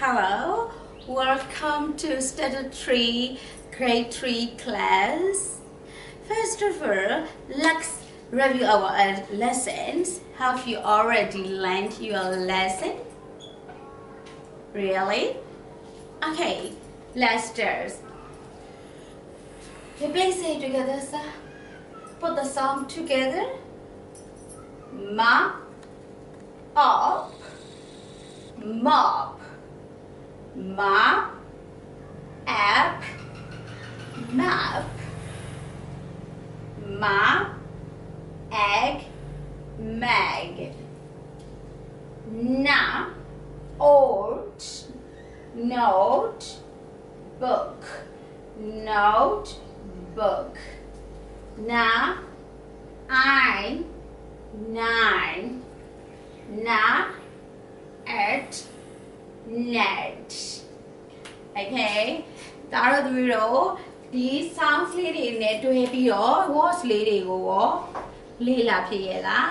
Hello, welcome to Starters 3, Grade 3 class. First of all, let's review our lessons. Have you already learned your lesson? Really? Okay, let's start. You please say together, sir. Put the song together. Ma, up, mop, ma, app, map, ma, egg, mag, na, oat, note, book, note, book, na, I, nine, na, at, net okay ဒါတော့သူတို့ဒီ sounds လေးတွေနဲ့တွဲပြီးတော့ words လေးတွေကိုရောလေ့လာဖြစ်ရဲ့လား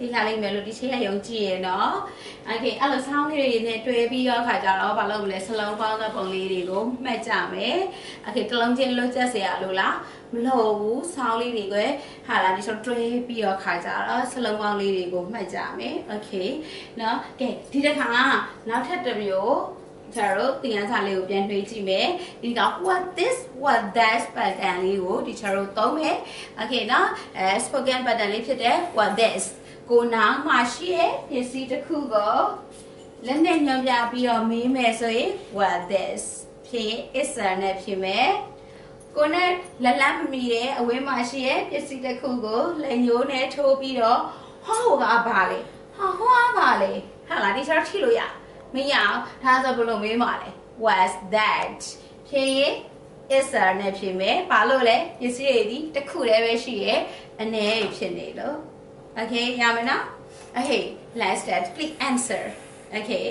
လေ့လာလိုက်မယ်လို့ဒီချိန်ကယုံကြည်ရယ်နော်။ Okay အဲ့လိုဆောင်းလေးတွေနဲ့တွဲပြီးရောခါကြတော့ဘာလုပ်မလဲစလုံးပေါင်းတဲ့ပုံလေးတွေကိုမှတ်ကြမယ်။ Okay တလုံးချင်းလွတ်ကျက်စရာလို့လားမလို့ဘူးဆောင်းလေးတွေကဟာလာဒီဆိုတွဲပြီးရောခါကြတော့စလုံးပေါင်းလေးတွေကိုမှတ်ကြမယ်။ Okay နော်။ကဲဒီတစ်ခါနောက်ထပ်တစ်မျိုး ကျတော့သင်ခန်းစာလေးကိုပြန်တွေးကြည့်မယ်ဒီက what this what that pattern လေးကိုဒီကျတော့သုံးမယ် okay เนาะအဲ spoken pattern လေးဖြစ်တဲ့ what this ကိုနာမှာရှိရဲ့ပစ္စည်းတစ်ခုကိုလက်နဲ့ညွှန်ပြပြီးတော့မေးမယ်ဆိုရင် what this ဖြစ် is နဲ့ဖြစ်မယ်ကိုနဲ့လက်လက်မမီတဲ့အဝေးမှာရှိရဲ့ပစ္စည်းတစ်ခုကိုလက်ညိုးနဲ့ထိုးပြီးတော့ဟောကပါလေဟာဟောပါလေဟာလာဒီစားထိလို့ရ မရအောင်ဒါဆိုဘယ်လိုမေးမှာလဲ was that ဖြစ်ရင် is နဲ့ဖြစ်မယ်ဘာလို့လဲပစ္စည်းတွေဒီတစ်ခုတည်းပဲရှိရဲ့အနေဖြစ်နေလို့ okay ရမယ်နော် okay let's start click answer okay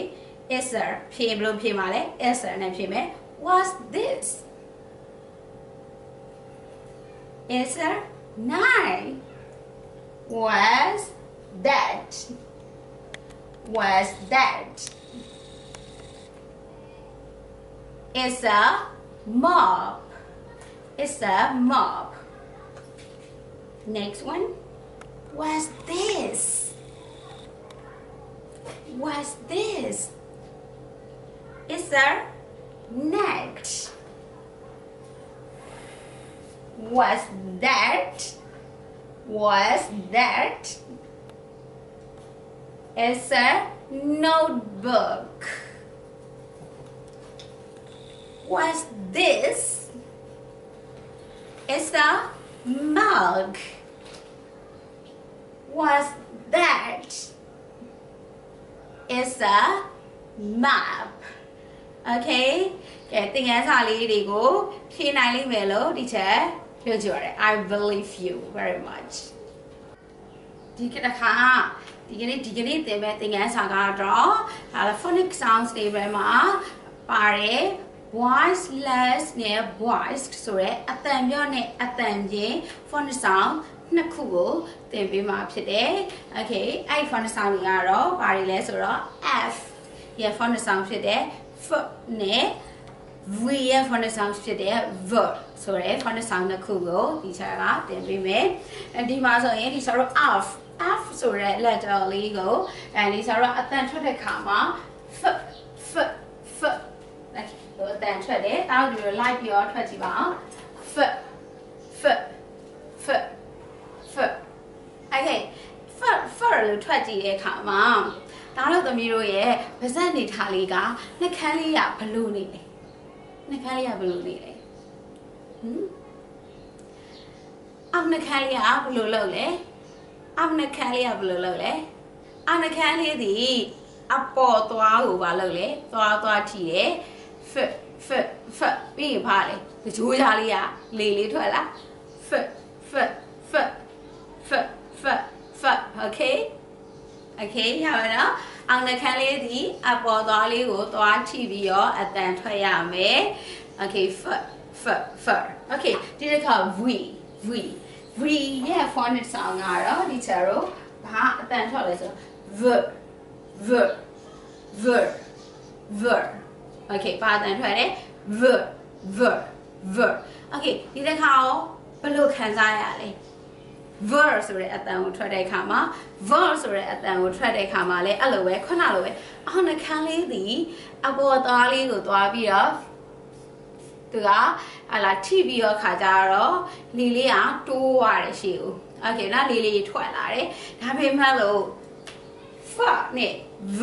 is ဖြေဘယ်လိုဖြေမှာလဲ is နဲ့ဖြေမယ် was this Answer nine. Was that? Was that? It's a mop. It's a mop. Next one. Was this? Was this? It's a net was that was that is a notebook was this is a mug was that is a map okay ကဲသင်ခန်းစာလေးတွေကိုဖြေနိုင်လိမ့်မယ်လို့ဒီချက်ပြောကြည့်ရတယ် I believe you very much ဒီကတစ်ခါဒီကနေ့ဒီကနေ့သင်မဲ့သင်ခန်းစာကတော့ဟာ phonic sounds တွေပဲမှာပါတယ် voiceless နဲ့ voiced ဆိုရဲအတန်ပြော့နဲ့အတန်ပြင်း phonic sound နှစ်ခုကိုသင်ပေးမှာဖြစ်တယ် okay အဲ့ phonic sound တွေကတော့ဘာတွေလဲဆိုတော့ f ရဲ့ phonic sound ဖြစ်တယ် f နဲ့ V ရဲ့ phonic sound ဖြစ်တဲ့ v ဆိုရဲ phonic sound တစ်ခုကိုဒီချာကတင်ပေးမယ်အဲဒီမှာဆိုရင်ဒီဆိုတော့ f f ဆိုရဲ letter လေးကိုအဲဒီဆိုတော့အတန်ထွက်တဲ့ခါမှာ f f f အဲ့အတန်ထွက်တယ်တောက်ဒီလို light ပြီးတော့ထွက်ကြည့်ပါအောင် f f f f okay f f လို့ထွက်ကြည့်တဲ့အခါမှာဒါတော့သမီးတို့ရဲ့ပါဇက်နေထားလေးကနှကန်းလေးကဘလို့နေလဲနှကန်းလေးကဘယ်လိုနေလဲဟမ်အောက်နှကန်းလေးကဘယ်လိုလုပ်လဲအောက်နှကန်းလေးကဘယ်လိုလုပ်လဲအောက်နှကန်းလေးဒီအပေါ်သွားကိုဘာလုပ်လဲသွားသွားထီတယ် ဖက်ဖက်ဖက်ပြီးရင်ဖားလေတကြိုးကြားလေးကလေလေးထွက်လာဖက်ဖက်ဖက်ဖက်ဖက်ဖက် okay okay ရပါတော့အောင်နှခမ်းလေးဒီအပေါ်သွားလေးကိုသွားထိပြီးတော့အတန်ထွက်ရမယ် okay fur fur fur okay ဒီတစ်ခါ v v v ရဲ့ phonic sound ကတော့ဒီချက်တော့ဘာအတန်ထွက်လဲဆို v v v ver okay ဘာအတန်ထွက်လဲ ver ver ver okay ဒီတစ်ခါရောဘယ်လိုခံစားရလဲ ver ဆိုတဲ့အတန်ကိုထွက်တဲ့အခါမှာ ver ဆိုတဲ့အတန်ကိုထွက်တဲ့အခါမှာလည်းအဲ့လိုပဲခုနလိုပဲအော်နှခမ်းလေးဒီအပေါ်သားလေးကိုသွားပြီးတော့သူကဟာလာထိပြီးတော့ခါကြတော့လီလေးကတိုးရတယ်ရှေ့ကိုโอเคနော်လီလေးထွက်လာတယ်ဒါပေမဲ့လို့ f နဲ့ v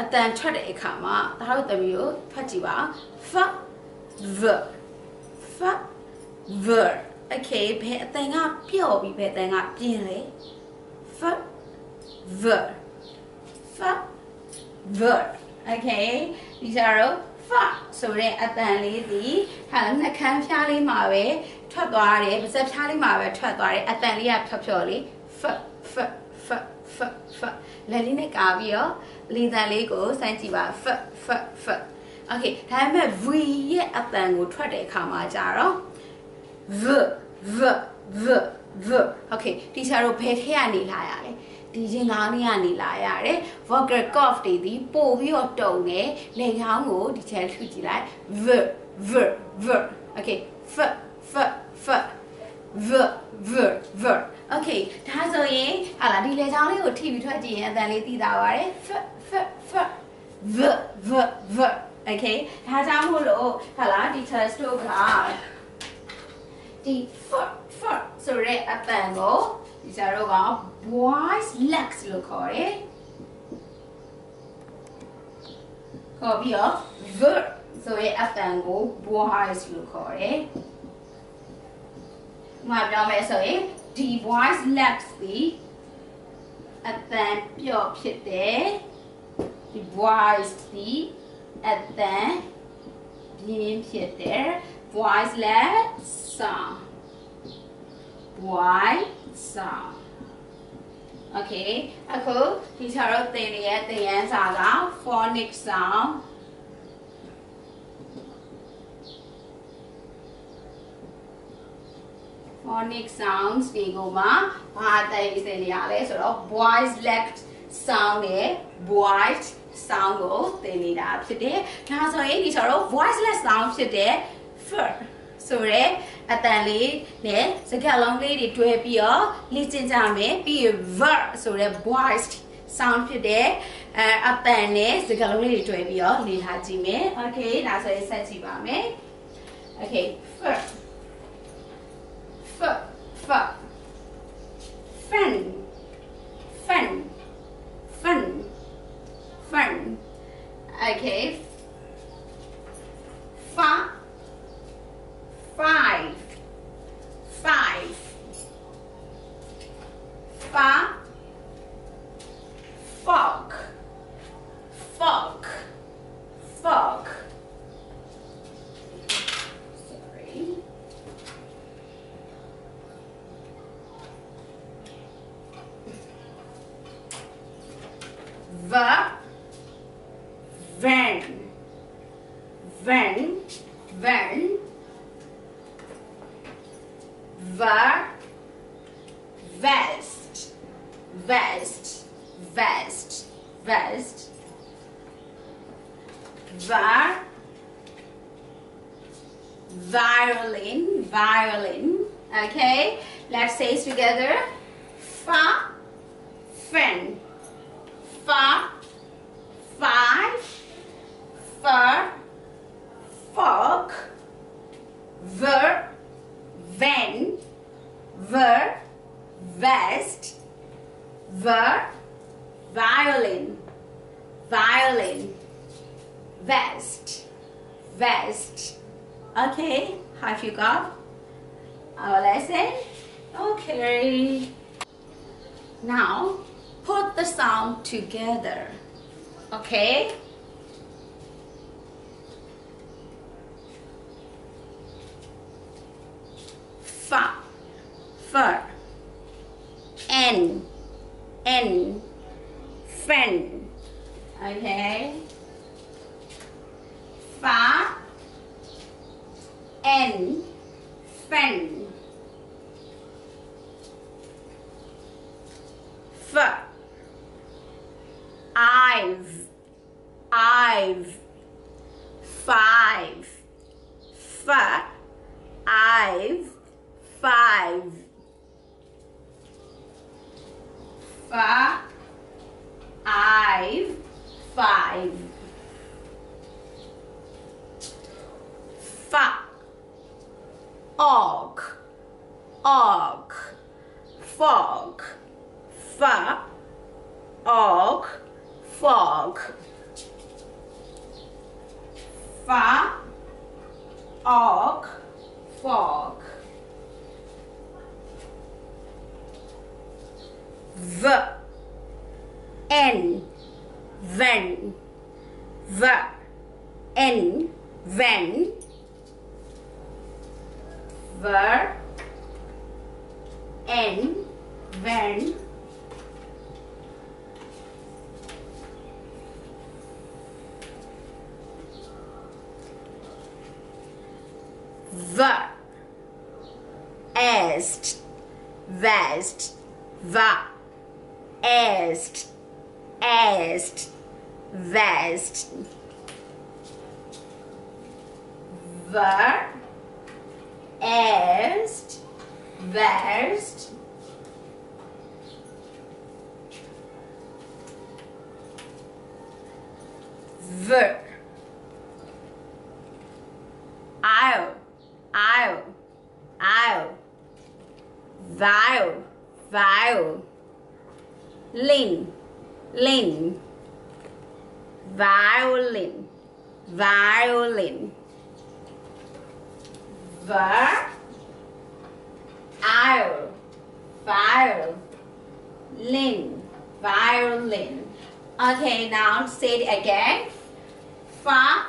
အတန်ထွက်တဲ့အခါမှာဒါတို့တမီးကိုဖတ်ကြည့်ပါ f v f v okay ဘယ်အတန်ကပျော့ပြီးဘယ်အတန်ကပြင်းလဲ f v f v okay ဒီကြတော့ f ဆိုတဲ့အတန်လေးဒီဟာနှခမ်းဖျားလေးမှာပဲထွက်သွားတယ်ပါးစပ်ဖျားလေးမှာပဲထွက်သွားတယ်အတန်လေးကဖြော့ဖြော့လေး f f f f f လက်လေးနဲ့ကာပြီးတော့လေတန်လေးကိုစမ်းကြည့်ပါ f f f okay ဒါပေမဲ့ v ရဲ့အတန်ကိုထွက်တဲ့အခါမှာကြတော့ v v v v okay ဒီချာတော့ဘယ်ထဲကနေလာရလဲဒီရင်ကောင်းလေးကနေလာရတယ် vocal cough တွေဒီပို့ပြီးတော့တုံတယ်လေကောင်းကိုဒီချာထုကြည့်လိုက် v v v okay f f f v v v okay ဒါဆိုရင်ဟာလာဒီလေချောင်းလေးကိုထိပြီးထွက်ကြည့်ရင်အတန်လေးသိတာပါတယ် f f f v v v okay ဒါကြောင့်မို့လို့ဟာလာဒီ test တို့ကဒီ f f ဆိုတဲ့အတန်ကိုဒီကြတော့က voice lex လို့ခေါ်တယ်ခေါ်ပြီးတော့ v ဆိုတဲ့အတန်ကို voice လို့ခေါ်တယ်မှာပြောမယ်ဆိုရင် ဒီ voice lex ဒီအတန်ပျော့ဖြစ်တယ်ဒီ voice ဒီအတန်ပြင်းဖြစ်တယ် voice lex sound voice sound okay အခုဒီချာတော့သင်ရဲ့သင်ရန်စာက phonic sound phonic sounds တွေကိုမှဘာတိုင်စင်နေရလဲဆိုတော့ voice left sound နဲ့ voice sound ကိုသင်နေတာဖြစ်တယ်။ဒါဆိုရင်ဒီဆိုတော့ voiceless sound ဖြစ်တဲ့ fur ဆိုရဲအတန်လေးနဲ့စကားလုံးလေးတွေတွဲပြီးတော့လေ့ကျင့်ကြမယ်ပြီးရင် ver ဆိုရဲ voiced sound ဖြစ်တဲ့အဲအတန်နဲ့စကားလုံးလေးတွေတွဲပြီးတော့လေ့ထားကြည့်မယ် okay ဒါဆိုရင်ဆက်ကြည့်ပါမယ် okay fur f f. Fun fun fun fun okay. Fa. Five. Five Okay. Five. V, N, when, V, N, when, ver, N, when, v, est, vest, va, est, est, vest, ver, est, vest, ver, I'll, I'll, I'll, vial, vial, lin, lin, violin, violin, ver, I'll, viol, lin, violin. Okay, now say it again. Fa,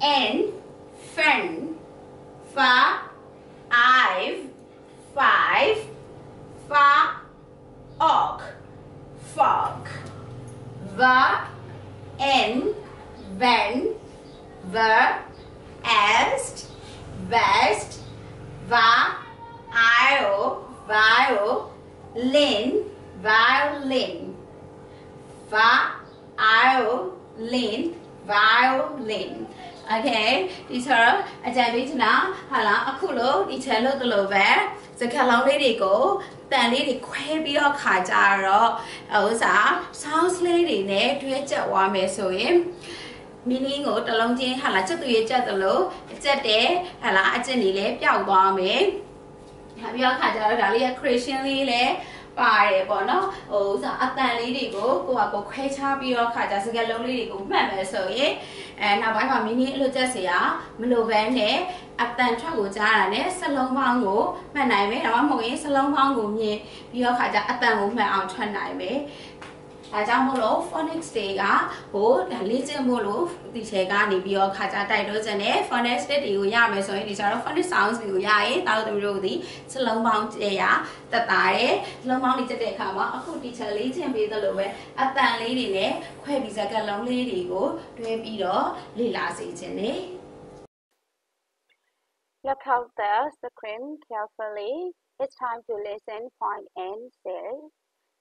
en, fen, fa, I've, five, fa, og, fog, the, in, when, the, est, vest, va, io, viol, lin, violin, va, io, lin, violin. Okay ဒီဆိုတော့အကြံပေးချင်တာဟာလားအခုလို့ဒီ channel တလို့ပဲ စကားလုံးလေးတွေကိုတန်လေးတွေခွဲပြီးတော့ခါကြတော့ဥစား sounds လေးတွေနဲ့တွဲချက်သွားမယ်ဆိုရင် meaning ကိုတလုံးချင်းဟာလားချက်သူရဲ့ချက်သလိုအချက်တဲ့ဟာလားအချက်နေလဲပျောက်သွားမယ်။ပြီးတော့ခါကြတော့ဒါလေးက creation လေးလည်း ပါတယ်ပေါ့နော်ဟိုဥစားအတန်လေးတွေကိုကိုကကိုခွဲခြားပြီးတော့ခါကြစကလုံးလေးတွေကိုမှတ်မယ်ဆိုရင်အဲနောက်ပိုင်းမှာမိမိအလုပ်ချက်စရာမလိုဘဲနဲ့အတန်ထွက်ကိုကြားတာနဲ့စလုံးပေါင်းကိုမှတ်နိုင်မယ်ဒါမှမဟုတ်ရင်စလုံးပေါင်းကိုမြင်ပြီးတော့ခါကြအတန်ကိုမှတ်အောင်ထွက်နိုင်မယ် ဒါကြောင့်မို့လို့ phonics တွေကဟိုဒါလေ့ကျင့်ဖို့လို့ဒီချေကနေပြီးတော့ခါကြတိုက်တော့ကျန်တဲ့ phonics တွေကိုရမယ်ဆိုရင်ဒီကျတော့ phonics sounds တွေကိုရရင်တောက်သမီးတို့ဒီစလုံးပေါင်းကျေရတက်တာတယ်စလုံးပေါင်းလေးတက်တဲ့အခါမှာအခု teacher လေ့ကျင့်ပေးသလိုပဲအတန်လေးတွေနဲ့ခွဲပြီးစကားလုံးလေးတွေကိုတွဲပြီးတော့လေ့လာစေခြင်းနဲ့ Look out the screen carefully. It's time to listen, point and say.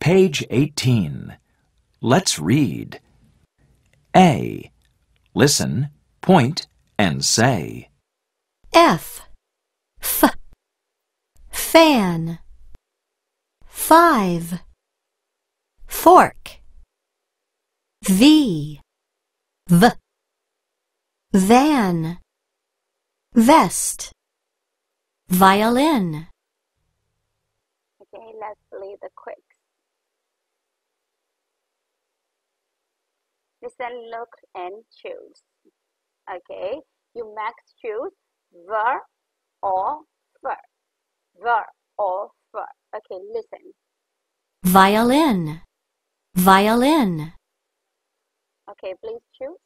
Page 18. Let's read. A. Listen, point, and say. F. F. Fan. Five. Fork. V. V. Van. Vest. Violin. Okay let's play the quick Listen, look, and choose. Okay, you must choose ver or fur. Ver or fur. Okay, listen. violin violin Okay, please choose.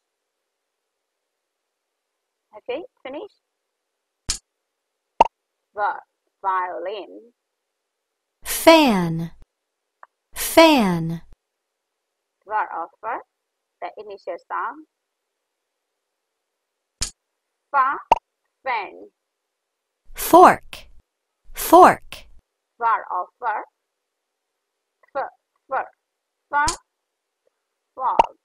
Okay, finish. verb violin fan, fan, verb of verb the initial sound fa fan fork, fork, verb of verb f verb fa fog.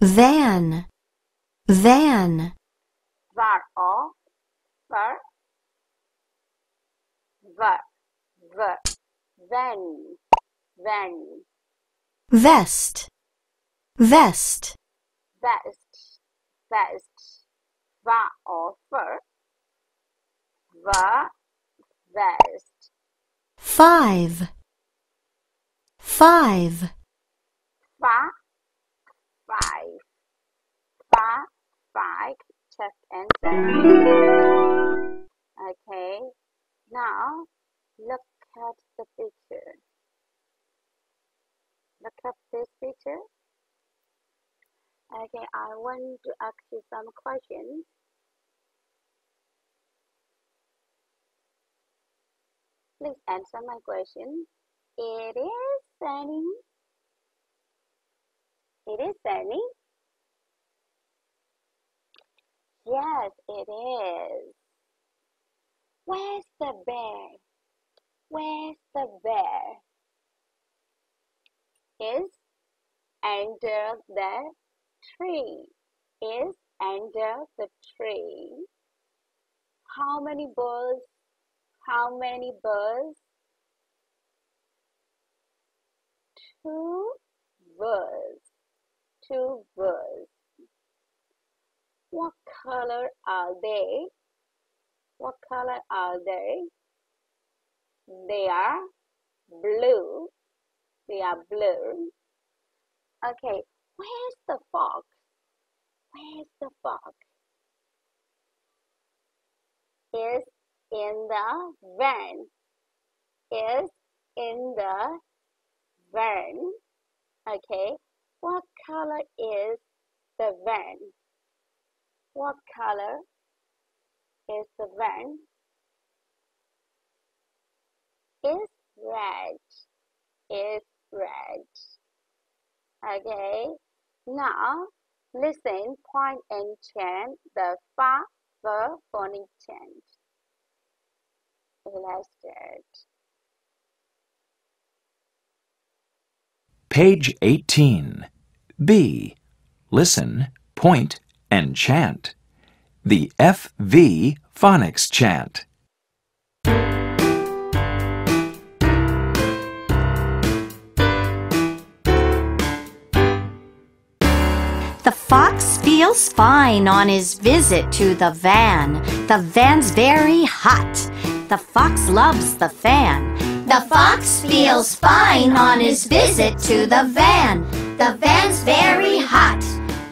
Van, van, verb of verb verb verb then then vest, vest, vest. Vest. Verb of verb verb vest. Five, five, fa five. Fa five. Check answer okay. Now look at the picture. Look at this picture okay i want to ask you some questions. Please answer my question. It is sunny. It is sunny? Yes it is. Where's the bear? Where's the bear? Is under the tree is under the tree. How many birds? How many birds? Two birds. Two birds. What color are they? What color are they? They are blue. They are blue. Okay where's the fox where's the fox is in the van is in the van okay. What color is the van what color is the van is red. Is red. Okay now listen point and chant the fa verb phonic chant start Page 18. B. Listen, point, and chant. The FV phonics chant. Fox feels fine on his visit to the van. The van's very hot. The fox loves the fan. The fox feels fine on his visit to the van. The van's very hot.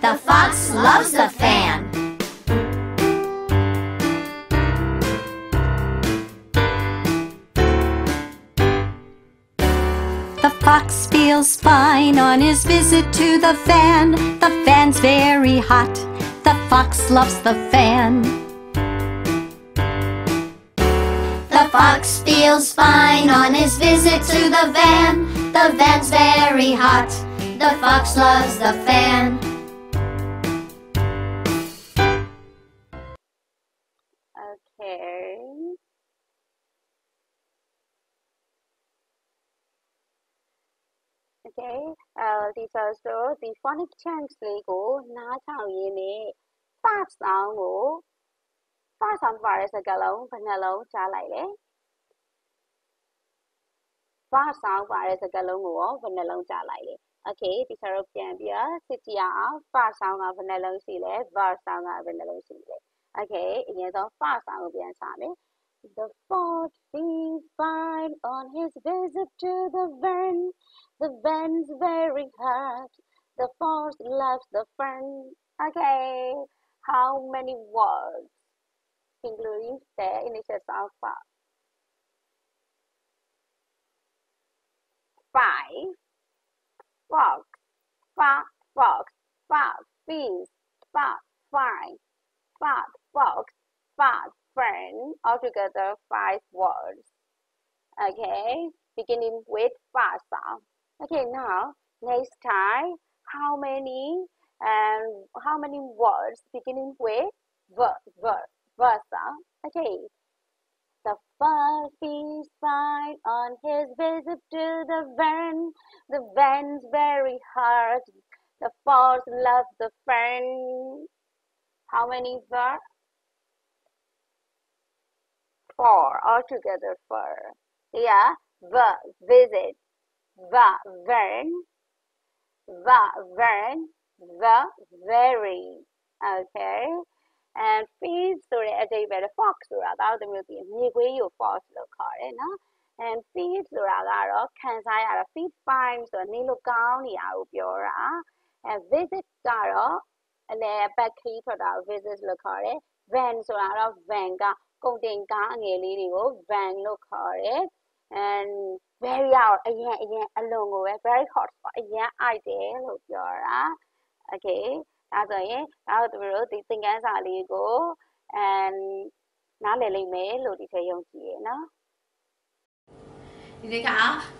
The fox loves the fan. The fox feels fine on his visit to the fan. The fan's very hot. The fox loves the fan. The fox feels fine on his visit to the van. The van's very hot. The fox loves the fan. အဲဒီ teacher တို့ဒီ phonic chants လေးကိုနားထောင်ရင်းနဲ့ fast sound ကို fast sound ပါတဲ့စကားလုံးဘယ်နှလုံးကြားလိုက်လဲ fast sound ပါတဲ့စကားလုံးကိုရောဘယ်နှလုံးကြားလိုက်လဲ okay teacher တို့ပြန်ပြီးတော့စစ်ကြည့်အောင် fast sound ကဘယ်နှလုံးရှိလဲ verb sound ကဘယ်နှလုံးရှိလဲ okay အရင်ဆုံး fast sound ကိုပြန်စမယ် The fox feels fine on his visit to the van. The van's very hot. The fox loves the fun. Okay, how many words, including the initial sound for five? Fox, fox, fox, fox, feast, fox, fine, fox, fox, fox, friend. Altogether five words. Okay, beginning with fasa. Okay, now next time, how many and how many words beginning with ver, ver, versa? Okay, the is fine on his visit to the van. The van's very hard. The fox loves the friend. How many verbs? Four altogether. Four. Yeah. The visit. The van. The van. The very. Okay. and feed ဆိုတဲ့အဓိပ္ပာယ် fox ဆိုတာသားတို့မျိုးသိမြေခွေးကို fox လို့ခေါ်တယ်နော် and feed ဆိုတာကတော့ခံစားရတာ feed fine ဆိုတော့နေလို့ကောင်းနေတာကိုပြောတာ and visit ကတော့အလဲဘက်ခီးထွက်တာကို visit လို့ခေါ်တယ် van ဆိုတာတော့ van က ကုန်တင်ကားအငယ်လေးတွေကို van လို့ခေါ်တယ် and very out အရင်အရင်အလွန်ကိုပဲ very hot အရင်အိုက်တယ်လို့ပြောတာ okay ဒါဆိုရင်ဒါတို့တို့ဒီသင်ခန်းစာလေးကိုအမ်နားလည်လိမ့်မယ်လို့ဒီထဲယုံကြည်ရနော်ဒီနေ့က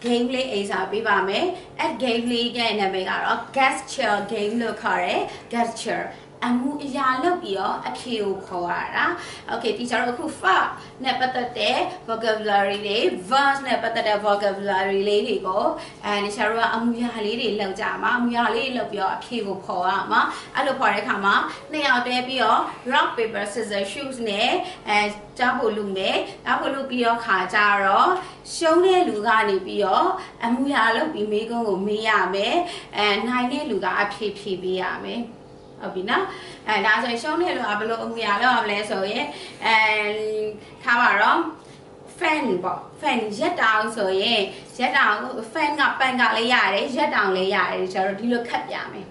game လေးအိစာပေးပါမယ်။ at game လေးရဲ့နာမည်ကတော့ gesture game လို့ခေါ်တယ် gesture အမှုအရာလုပ်ပြီးတော့အဖြေကိုခေါ်ရတာ။ Okay ဒီကျတော့အခု verb နဲ့ပတ်သက်တဲ့ vocabulary တွေ verb နဲ့ပတ်သက်တဲ့ vocabulary လေးတွေကိုအဲဒီကျတော့အမှုအရာလေးတွေလောက်ကြမှာအမှုအရာလေးလောက်ပြီးတော့အဖြေကိုခေါ်ရမှာအဲ့လိုခေါ်တဲ့အခါမှာနှစ်ယောက်တည်းပြီးတော့ rock paper scissors shoes နဲ့အဲကြားဖို့လူမယ်ကြားဖို့လူပြီးတော့ခါကြတော့ရှုံးတဲ့လူကနေပြီးတော့အမှုရာလုပ်ပြီးမိကုန်းကိုမေးရမယ်အဲနိုင်တဲ့လူကအဖြေဖြေပေးရမယ် ဟုတ်ပြီနော်အဲဒါဆိုရင်ရှုံးတဲ့လူကဘယ်လိုအမှုရာလုပ်ရမလဲဆိုရင်အဲခါပါတော့ fan ပေါ့ fan ရက်တောင်ဆိုရင်ရက်တောင် fan ကပန်ကလေးရတယ်ရက်တောင်လေးရတယ်ကျတော့ဒီလိုခတ်ပြမယ်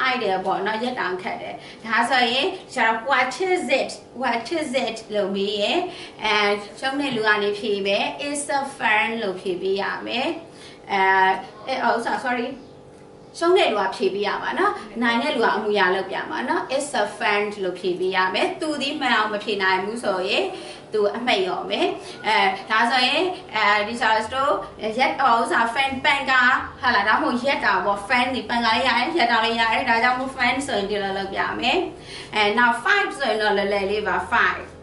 အိုက်တယ်ပေါ့နော်ရက်တောင်ခတ်တယ်ဒါဆိုရင်ကျတော့ what is it what is it လို့မေးရင်အဲရှုံးတဲ့လူကနေဖြေမယ် is a fan လို့ဖြေပေးရမယ်အဲအဲဥစား sorry ရှုံးတဲ့လူကဖြေပေးရမှာနော်နိုင်တဲ့လူကအမှုရာလုပ်ပြမှာနော် is a friend လို့ဖြေပေးရမယ်သူဒီမှန်အောင်မဖြေနိုင်ဘူးဆိုရင်သူအမှတ်ရောမယ်အဲဒါဆိုရင်အဲဒီစာစတော့ရက်ဟောဥစား fan ပန်ကဟာလာဒါမှမဟုတ်ရက်တာပေါ့ fan ဒီပန်ကလေးရတယ်ရက်တာလေးရတယ်ဒါကြောင့်မို့ fan ဆိုရင်ဒီလိုလုပ်ပြမယ်အဲ now 5ဆိုရင်တော့လဲလဲလေးပါ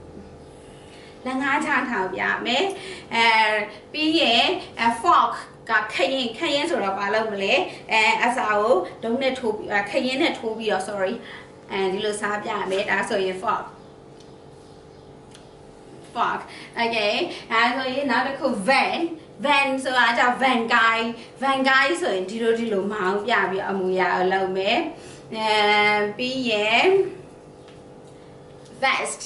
5လက်ငါးချထားပြမယ်အဲပြီးရင် fork ကခရင်ခရင်ဆိုတော့ဘာလုပ်မလဲအဲအစာကိုဒုံးနဲ့ထိုးပြီးခရင်နဲ့ထိုးပြီးတော့ sorry အဲဒီလိုစားပြမယ်ဒါဆိုရင် fork fork okay အဲဆိုရင်နောက်တစ်ခု van van ဆိုတာじゃ van guy van guy ဆိုရင်ဒီလိုဒီလိုမအောင်ပြပြီးအမူအရာလုပ်မယ်အဲပြီးရင် vest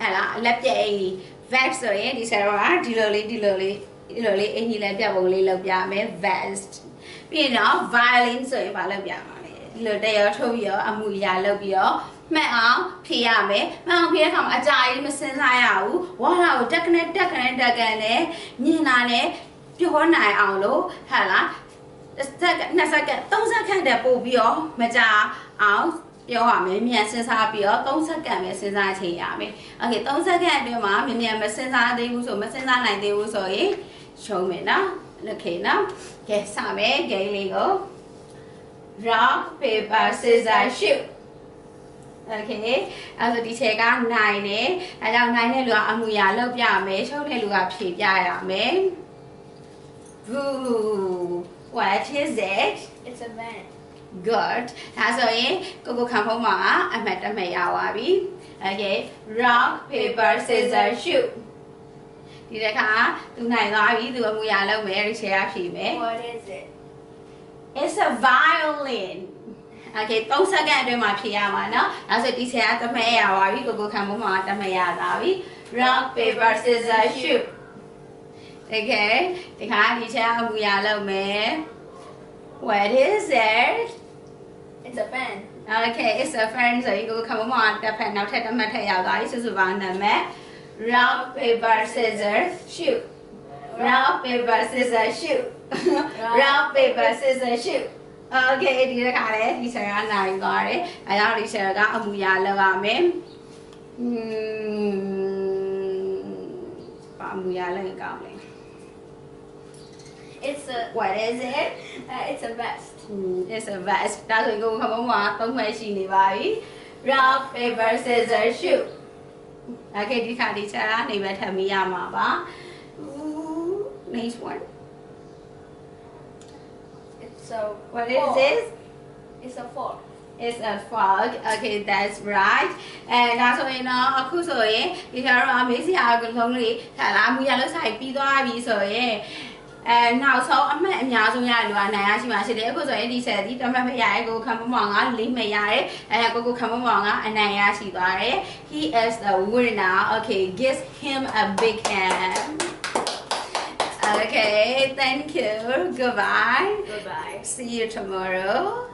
ဟဲ့လားလက်ပြအိမ် vest ဆိုရင်ဒီဆရာကဒီလိုလေးဒီလိုလေး ဒီလိုလေးအင်ကြီးလည်းပြပုံလေးလုပ်ပြမယ် vest ပြီးရင်တော့ violin ဆိုရင်ဘာလုပ်ပြမှာလဲဒီလိုတရောထုတ်ပြီးတော့အမှုရာလုပ်ပြီးတော့မှတ်အောင်ဖြေရမယ်မှတ်အောင်ဖြေတဲ့အခါမှာအကြာကြီးမစင်စားရဘူးဝါလာကိုတက်ကနေတက်ကနေတက်ကနေမြင်လာနဲ့ပြောနိုင်အောင်လို့ဟာလားစက္ကန့်2စက္ကန့်3စက္ကန့်တည်းပို့ပြီးတော့မကြအောင် ပြောရမယ်မြန်စဉ်းစားပြီးတော့3စက္ကန့်ပဲစဉ်းစားချိန်ရမယ်။ Okay 3စက္ကန့်အတွင်းမှာမြန်မြန်မစဉ်းစားသေးဘူးဆိုမစဉ်းစားနိုင်သေးဘူးဆိုရင်ရှုံးမယ်နော်။ Okay နော်။ကဲစမယ် game လေးကို rock paper scissors shoot Okay အဲဆိုဒီချက်ကနိုင်တယ်။အဲကြောင့်နိုင်တဲ့လူကအမှုရာလုပ်ပြမယ်။ရှုံးတဲ့လူကဖြေပြရမယ်။ Boo What is it? It's a van. good ဒါဆိုရင်ကိုကိုခံဖုံးမှာအမှတ်တမဲ့ရသွားပြီ okay rock paper scissors shoot ဒီတစ်ခါသူနိုင်သွားပြီသူအမူအရာလုပ်မယ်ဒီချေရဖြေမယ် What is it? it's a violin okay 3စက္ကန့်အတွင်းမှာဖြေရမှာเนาะဒါဆိုဒီချေရတမဲ့ရသွားပြီကိုကိုခံဖုံးမှာတမဲ့ရသွားပြီ rock paper scissors shoot okay ဒီခါဒီချေရအမူအရာလုပ်မယ် what is it It's a pen. Okay it's a friend ဆိုရင်ကိုခမမတစ်ဖက်နောက်ထပ်တစ်မှတ်ထည့်ရောက်သွားပြီစုစုပေါင်းနာမည် rock paper scissors shoot rock paper scissors shoot rock paper scissors shoot Okay ဒီတစ်ခါလေဒီဆရာကနိုင်သွားတယ်အဲကြောင့်ဒီဆရာကအမူအရာလောက်ရမယ် Hmm အမူအရာလည်းကောင်းတယ် It's a What is it uh, it's a vest. It's a vest ဒါဆိုရင်ကိုခမုံးမှာသုံးခွဲရှိနေပါပြီ Rock paper scissors shoot Okay ဒီခါဒီချက်ကနေပဲထပ်မိရမှာပါ Ooh, Next one It's a What is fork. this It's a fork. It's a frog. Okay, that's right. အဲဒါဆိုရင်တော့အခုဆိုရင်ဒီကျတော့အမေးစရာကလုံးလေးထာလာမူရလို့ဆိုင်ပြီးသွားပြီဆိုရင် အဲနောက်ဆုံးအမှတ်အများဆုံးရလို့အနိုင်ရရှိမှာရှိတယ်အခုဆိုရင်ဒီဆက်ဒီတမတ်မရရဲ့ကိုခံမမောင်ကလေးမရရဲ့အဲကိုကိုခံမမောင်ကအနိုင်ရရှိသွားတယ် He is the winner. Okay, give him a big hand. Okay, thank you. Goodbye. Goodbye. See you tomorrow.